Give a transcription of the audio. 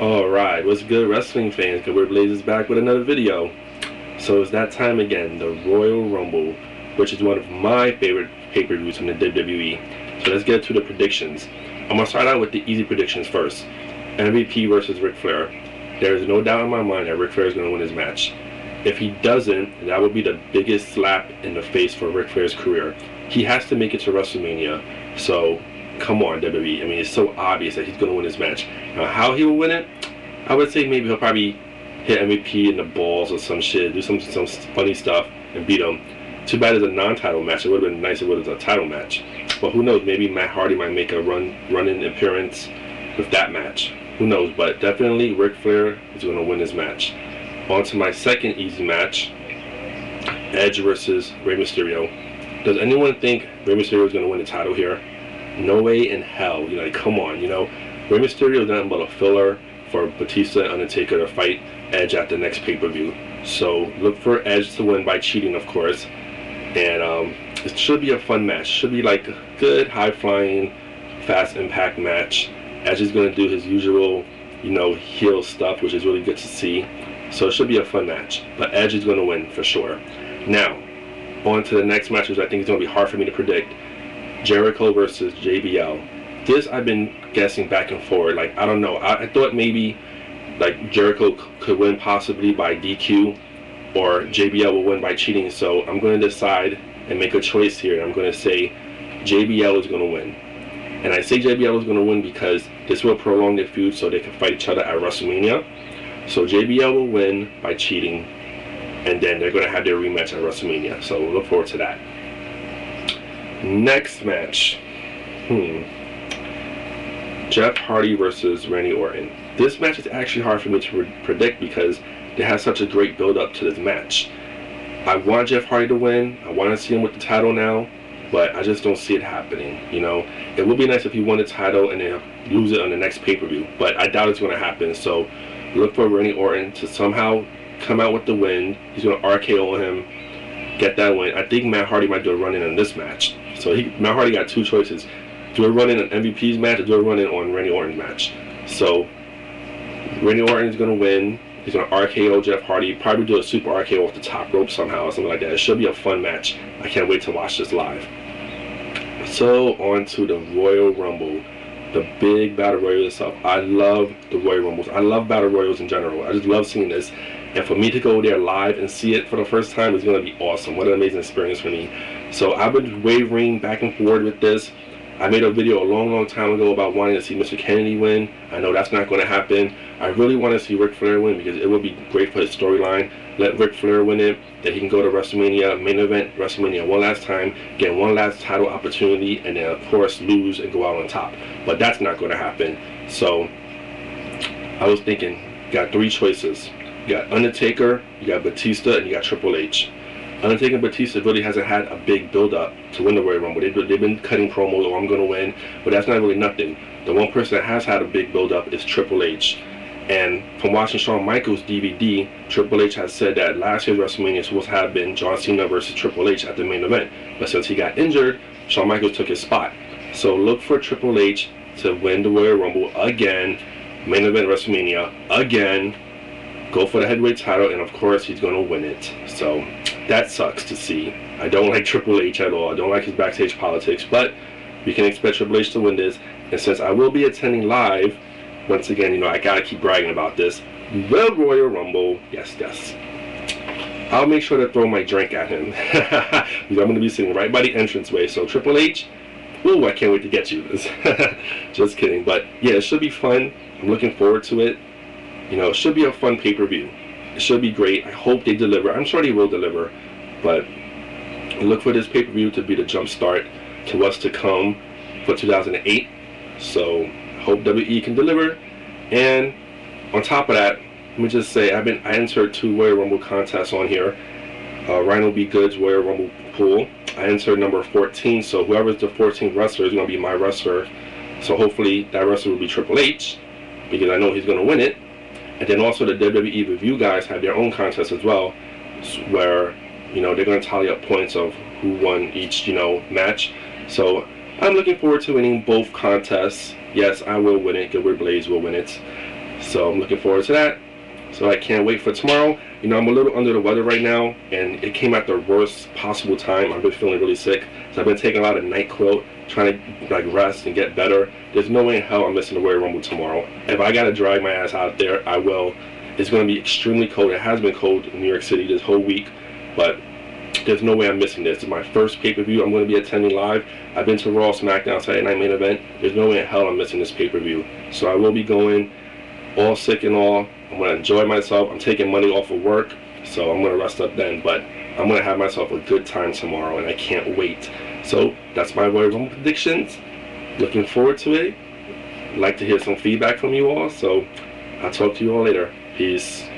Alright, what's good wrestling fans? Gilbert Blaze is back with another video. So it's that time again, the Royal Rumble, which is one of my favorite pay-per-views from the WWE. So let's get to the predictions. I'm going to start out with the easy predictions first. MVP versus Ric Flair. There is no doubt in my mind that Ric Flair is going to win his match. If he doesn't, that would be the biggest slap in the face for Ric Flair's career. He has to make it to WrestleMania. So come on, WWE. I mean, it's so obvious that he's going to win this match. Now, how he will win it, I would say maybe he'll probably hit MVP in the balls or some shit, do some some funny stuff, and beat him. Too bad it's a non-title match. It would have been nice if it was a title match. But who knows? Maybe Matt Hardy might make a run run-in appearance with that match. Who knows? But definitely Ric Flair is going to win this match. On to my second easy match. Edge versus Rey Mysterio. Does anyone think Rey Mysterio is going to win the title here? No way in hell. You know, like, come on, you know. Rey Mysterio nothing but a filler for Batista and Undertaker to fight Edge at the next pay-per-view. So look for Edge to win by cheating, of course. And um, it should be a fun match. Should be like a good, high-flying, fast impact match. Edge is going to do his usual, you know, heel stuff, which is really good to see. So it should be a fun match. But Edge is going to win for sure. Now, on to the next match, which I think is going to be hard for me to predict. Jericho versus JBL. This I've been guessing back and forth. Like I don't know. I, I thought maybe like Jericho could win possibly by DQ, or JBL will win by cheating. So I'm going to decide and make a choice here. I'm going to say JBL is going to win. And I say JBL is going to win because this will prolong the feud so they can fight each other at WrestleMania. So JBL will win by cheating, and then they're going to have their rematch at WrestleMania. So look forward to that. Next match. Hmm. Jeff Hardy versus Randy Orton. This match is actually hard for me to predict because they have such a great build up to this match. I want Jeff Hardy to win. I want to see him with the title now, but I just don't see it happening. You know, it would be nice if he won the title and then lose it on the next pay per view, but I doubt it's going to happen. So look for Randy Orton to somehow come out with the win. He's going to RKO him, get that win. I think Matt Hardy might do a run in on this match. So he Matt Hardy got two choices: do a run in an MVP's match or do a run in on Randy Orton's match. So Randy Orton is going to win. He's going to RKO Jeff Hardy. Probably do a super RKO off the top rope somehow or something like that. It should be a fun match. I can't wait to watch this live. So on to the Royal Rumble, the big battle royal itself. I love the Royal Rumbles. I love battle royals in general. I just love seeing this. And for me to go there live and see it for the first time is going to be awesome. What an amazing experience for me. So I've been wavering back and forth with this. I made a video a long, long time ago about wanting to see Mr. Kennedy win. I know that's not going to happen. I really want to see Ric Flair win because it would be great for his storyline. Let Ric Flair win it, then he can go to WrestleMania, main event WrestleMania one last time, get one last title opportunity, and then of course lose and go out on top. But that's not going to happen. So I was thinking, got three choices. You got Undertaker, you got Batista, and you got Triple H. Undertaker Batista really hasn't had a big build up to win the Royal Rumble. They've, they've been cutting promos, oh, I'm going to win, but that's not really nothing. The one person that has had a big build up is Triple H. And from watching Shawn Michaels DVD, Triple H has said that last year's WrestleMania was supposed to have been John Cena versus Triple H at the main event. But since he got injured, Shawn Michaels took his spot. So look for Triple H to win the Royal Rumble again, main event WrestleMania again, go for the heavyweight title, and of course he's going to win it. So that sucks to see. I don't like Triple H at all. I don't like his backstage politics, but we can expect Triple H to win this. And since I will be attending live, once again, you know, I gotta keep bragging about this. The Royal Rumble, yes, yes. I'll make sure to throw my drink at him. I'm gonna be sitting right by the entranceway. So Triple H, ooh, I can't wait to get you this. Just kidding. But yeah, it should be fun. I'm looking forward to it. You know, it should be a fun pay-per-view. It should be great. I hope they deliver. I'm sure they will deliver. But look for this pay-per-view to be the jump start to what's to come for 2008. So hope WE can deliver. And on top of that, let me just say I've been I entered two Royal Rumble contests on here. Uh, Rhino B Goods Royal Rumble pool. I entered number 14, so whoever's the 14th wrestler is going to be my wrestler. So hopefully that wrestler will be Triple H because I know he's going to win it. And then also the WWE review guys have their own contest as well, where you know they're going to tally up points of who won each you know match. So I'm looking forward to winning both contests. Yes, I will win it. Gilbert Blaze will win it. So I'm looking forward to that. So I can't wait for tomorrow. You know, I'm a little under the weather right now, and it came at the worst possible time. I've been feeling really sick, so I've been taking a lot of NyQuil, trying to like rest and get better. There's no way in hell I'm missing the Royal Rumble tomorrow. If I gotta drag my ass out there, I will. It's gonna be extremely cold. It has been cold in New York City this whole week, but there's no way I'm missing this. It's my first pay-per-view I'm going to be attending live. I've been to Raw, SmackDown, Saturday Night Main Event. There's no way in hell I'm missing this pay-per-view. So I will be going all sick and all. I'm to enjoy myself. I'm taking money off of work, so I'm to rest up then. But I'm to have myself a good time tomorrow, and I can't wait. So that's my Royal Rumble predictions. Looking forward to it. Like to hear some feedback from you all. So I'll talk to you all later. Peace.